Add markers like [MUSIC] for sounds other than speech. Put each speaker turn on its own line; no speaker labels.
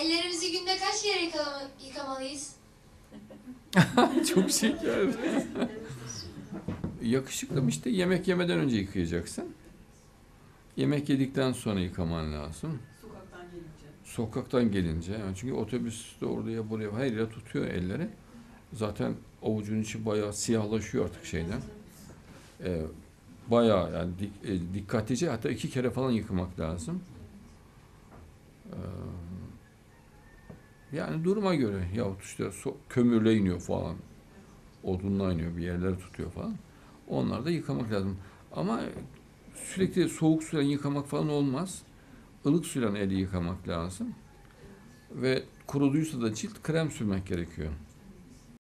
Ellerimizi günde kaç kere yıkama- yıkamalıyız? [LAUGHS]
Çok şeker. Yakışıklı işte yemek yemeden önce yıkayacaksın. Yemek yedikten sonra yıkaman lazım.
Sokaktan gelince.
Sokaktan gelince. yani çünkü otobüste oraya buraya her yere tutuyor elleri. Zaten avucun içi bayağı siyahlaşıyor artık şeyden. Ee, bayağı yani dik- e, dikkatlice hatta iki kere falan yıkamak lazım. Ee, yani duruma göre yahut işte so- kömürle iniyor falan. Odunla iniyor bir yerlere tutuyor falan. Onları da yıkamak lazım. Ama sürekli soğuk suyla yıkamak falan olmaz. Ilık suyla eli yıkamak lazım. Ve kuruduysa da cilt krem sürmek gerekiyor.